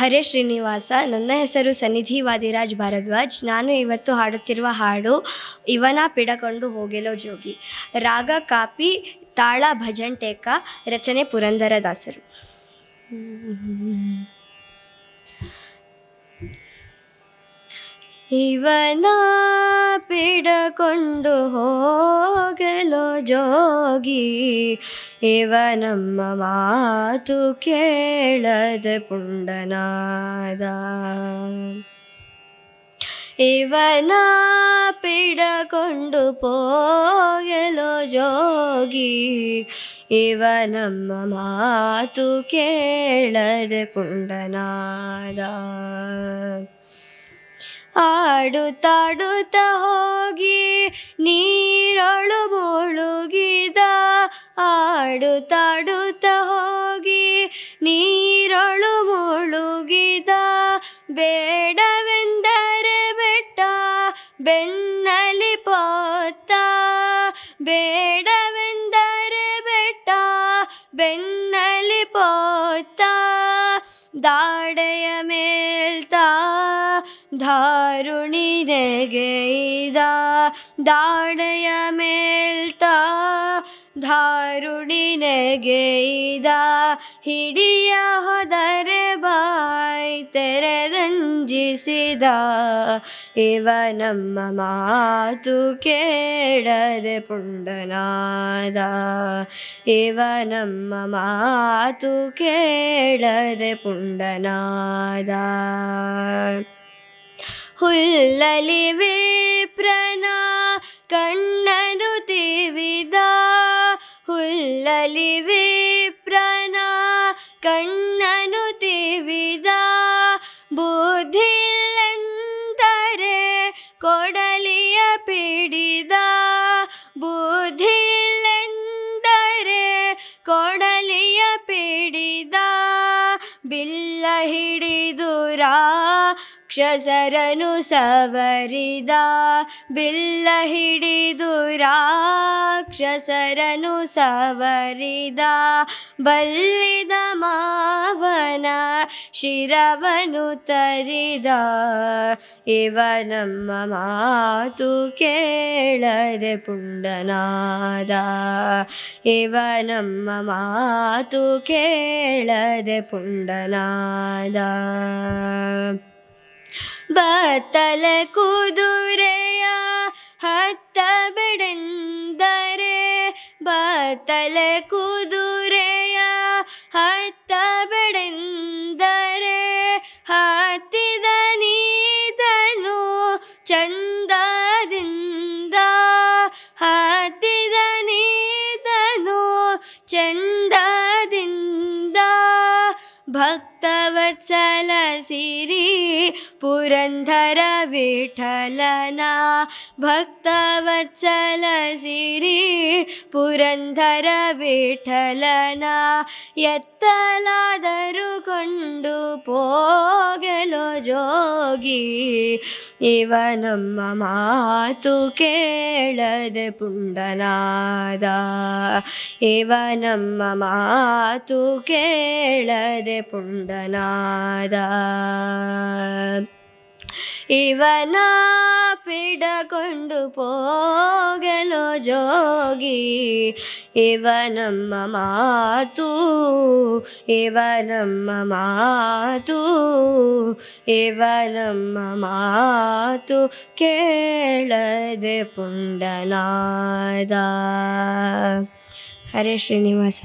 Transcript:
ಹರೇ ಶ್ರೀನಿವಾಸ, ನನ್ನ ಹೆಸರು ಸನ್ನಿಧಿ ವಾದಿರಾಜ್ ಭಾರದ್ವಾಜ್. ನಾನು ಇವತ್ತು ಹಾಡುತ್ತಿರುವ ಹಾಡು ಇವನ ಪಿಡಕೊಂಡು ಹೋಗೆಲೋ ಜೋಗಿ. ರಾಗ ಕಾಪಿ, ತಾಳ ಭಜಂಟೇಕ, ರಚನೆ ಪುರಂದರದಾಸರು. ಇವನ ಪಿಡಕೊಂಡು ಹೋಗಲು ಜೋಗಿ, ಇವ ನಮ್ಮ ಮಾತು ಕೇಳದೆ ಪುಂಡನಾದ. ಇವನ ಪಿಡಕೊಂಡು ಪೋಗಲು ಜೋಗಿ, ಇವ ನಮ್ಮ ಮಾತು ಕೇಳದೆ ಪುಂಡನಾದ. ಆಡುತ್ತಾಡುತ್ತ ಹೋಗಿ, ನೀರೊಳು ಮುಳುಗಿದ. ಆಡುತ್ತಾಡುತ್ತ ಹೋಗಿ, ನೀರೊಳು ಮುಳುಗಿದ. ಬೇಡವೆಂದರೆ ಬೆಟ್ಟ ಬೆನ್ನಲಿ ಪೋತ್ತ. ಬೇಡವೆಂದರೆ ಬೆಟ್ಟ ಬೆನ್ನಲಿ ಧಾರುಣಿ ನೆಗೆಯ್ದ ದಾಡೆಯ ಮೇಲ್ತಾ ಧಾರುಣಿ ನೆಗೆಯ್ದ ಹಿಡಿಯ ಹೊದರೆ ಬಾಯ್ ತೆರೆದಂಜಿಸಿದ ಇವ ನಮ್ಮ ಮಾತು ಕೇಳದೆ ಪುಂಡನಾದ ಇವ ನಮ್ಮ ಮಾತು ಕೇಳದೆ ಪುಂಡನಾದ ಹುಲ್ಲಲಿ ವಿಪ್ರನ ಕಣ್ಣನು ತಿವಿದ. ಹುಲ್ಲಲಿ ವಿಪ್ರನ ಕಣ್ಣನು ತಿವಿದ. ಬುದ್ಧಿಲ್ಲಂದರೆ ಕೊಡಲಿಯ ಪಿಡಿದ. ಬುದ್ಧಿಲ್ಲಂದರೆ ಕೊಡಲಿಯ ಪಿಡಿದ. ಬಿಲ್ಲ ಹಿಡಿದು ರಾಕ್ಷಸರನು ಸವರಿದ ಬಿಲ್ಲ ಹಿಡಿದು ರಾಕ್ಷಸರನು ಸವರಿದ ಬಲ್ಲಿದ ಮಾವನ ಶಿರವನು ತರಿದ ಇವ ನಮ್ಮ ಮಾತು ಕೇಳದೆ ಪುಂಡನಾದ ಇವ ನಮ್ಮ ಮಾತು ಕೇಳದೆ ಪುಂಡನಾದ ಬತ್ತಲೆ ಕುದುರೆಯ ಹತ್ತ ಬೆಡೆಂದರೆ ಬತ್ತಲ ಕುದುರೆಯ ಹತ್ತ ಬೆಡೆಂದರೆ ಹತ್ತಿದ ನೀತನು ಚಂದದಿಂದ ಹತ್ತಿದ ನೀತನು ಚಂದದಿಂದ. ಭಕ್ತವತ್ಸಲ ಸಿರಿ ಪುರಂದರ ವಿಠಲನ ಭಕ್ತವತ್ಸಲ ಸಿರಿ ಪುರಂದರ ವಿಠಲನ ಎತ್ತಲಾದರೂ ಕೊಂಡು ಪೋಗಲು ಜೋಗಿ ಇವ ನಮ್ಮ ಮಾತು ಕೇಳದೆ ಪುಂಡನಾದ ಇವ ನಮ್ಮ ಮಾತು ಕೇಳದೆ ಪುಂಡನಾದ ಇವನ ಪಿಡಕೊಂಡು ಪೋಗಲು ಜೋಗಿ, ಇವನಮ್ಮ ಮಾತು ಇವನಮ್ಮ ಮಾತು ಇವನಮ್ಮ ಮಾತು ಕೇಳದೆ ಪುಂಡನಾದ. ಹರೇ ಶ್ರೀನಿವಾಸ.